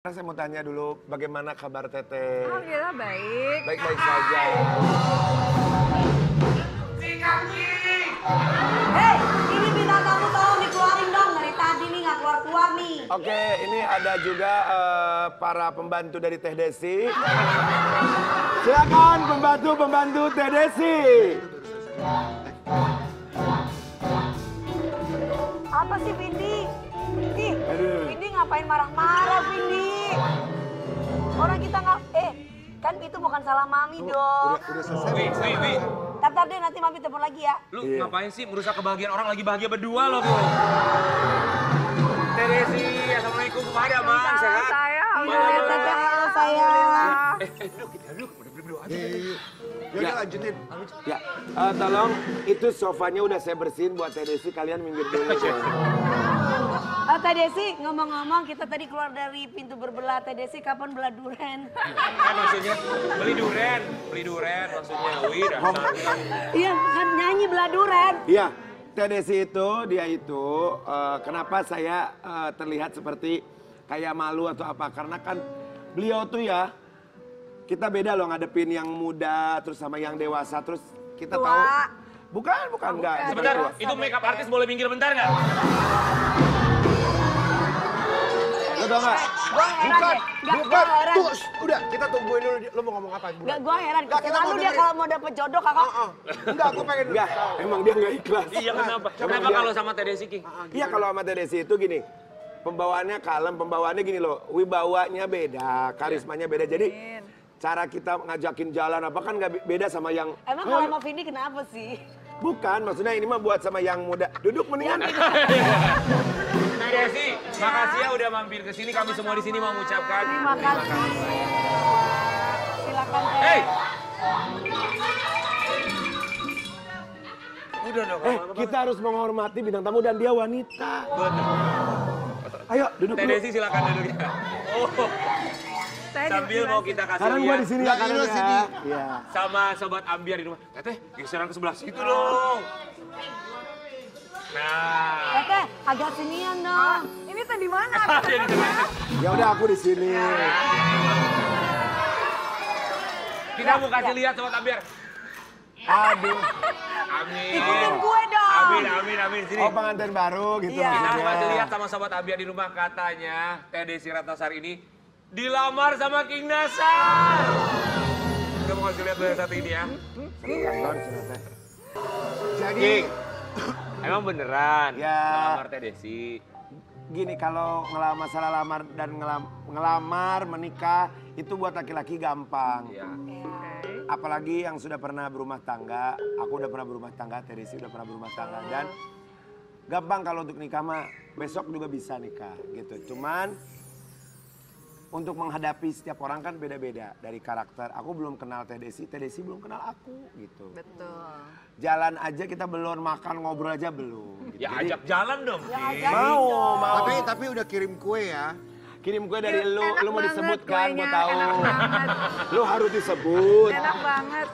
Sekarang saya mau tanya dulu bagaimana kabar Teteh? Alhamdulillah baik. Baik-baik saja. Hei, ini bintang tamu tolong dikeluarin dong dari tadi nih nggak keluar keluar nih. Oke, ini ada juga eh, para pembantu dari Teh Desi. Silakan pembantu-pembantu Teh Desi. Apa sih Vindi? Aduh. Vindi ngapain marah-marah Vindi? Orang kita nggak, eh kan itu bukan salah mami dong. Udah selesai. Wih, wih, wih. Ntar deh nanti mami telepon lagi ya. Lu Iya. ngapain sih merusak kebahagiaan orang lagi bahagia berdua loh, Bu? Teresi, Assalamualaikum. Gimana, Mang? Sehat? saya. Mang? Teteh, halo sayang. Eh, eh, duduk, kita duduk. Udah berdua aja. Ya, lanjutin. Ya, eh, tolong itu sofanya udah saya bersihin buat Teh Desi. Kalian minggir dulu. Oh, Teh Desi, ngomong-ngomong kita tadi keluar dari pintu berbelah. Teh Desi kapan belah duren? Kan maksudnya beli duren, beli duren maksudnya. Wih, dasar. Iya, kan nyanyi belah duren. Iya, Teh Desi itu dia itu eh, kenapa saya eh, terlihat seperti kayak malu atau apa? Karena kan beliau tuh ya kita beda loh ngadepin yang muda terus sama yang dewasa terus kita Tua. tahu bukan bukan enggak bukan Sebentar, tua. itu makeup artis boleh minggir bentar nggak? Tau nggak? Gue heran Bukan, deh. Gak, gue bukan. heran. Tuh, udah kita tungguin dulu. Lo mau ngomong apa? Bulan? Gak, gue heran. Nggak, kita mau dia kalau mau dapet jodoh kakak. Ah, Enggak, aku pengen Enggak, emang dia nggak ikhlas. Iya, kenapa? Kenapa dia- kalau sama Teh Desi, Ki? Iya kalau sama Teh Desi itu gini, pembawaannya kalem, pembawaannya gini loh, wibawanya beda, karismanya beda. Jadi cara kita ngajakin jalan apa kan nggak be- beda sama yang Emang kalau sama Vindi kenapa sih? Bukan, maksudnya ini mah buat sama yang muda. Duduk mendingan. Teh Desi, makasih ya udah mampir ke sini. Kami semua di sini mau mengucapkan Terima kasih. Silakan. Hey! Udah dong. Eh, kita harus menghormati bintang tamu dan dia wanita. Betul. Ayo duduk Teh dulu. Desi silakan duduk ya. Oh, Saya sambil mau kita kasih Sekarang gua di sini ya kanan ini ya. sini. Iya. sama sobat Ambiar di rumah. Teteh, geseran ke sebelah situ dong. Nah. Teteh, agak sinian dong. Ini tadi mana? Situ. Ya udah aku di sini. Kita mau kasih lihat sobat Ambiar. Aduh. Amin. Ikutin gue dong. Amin, amin, amin. Sini. Oh pengantin baru gitu Iya. Kita mau kasih lihat sama sobat Ambiar di rumah katanya Teh Desi Ratnasari ini dilamar sama King Nasar. Kita mau kasih lihat dulu yang satu ini ya. Jadi, King, emang beneran Ya. ngelamar Teh Desi? Gini kalau ngelamar masalah lamar dan ngelam, ngelamar menikah itu buat laki-laki gampang. Iya. Apalagi yang sudah pernah berumah tangga, aku udah pernah berumah tangga, Teresi udah pernah berumah tangga dan gampang kalau untuk nikah mah besok juga bisa nikah gitu. Cuman untuk menghadapi setiap orang kan beda-beda dari karakter. Aku belum kenal Teh Desi, Teh Desi belum kenal aku gitu. Betul. Jalan aja kita belum makan ngobrol aja belum. Gitu. Ya Jadi, ajak jalan dong. Ya, King. ajak. mau mau tapi tapi udah kirim kue ya. kirim gue dari lu, Enak lu mau disebut kan, gue kuenya, tahu. Enak banget. Lu harus disebut. Enak banget.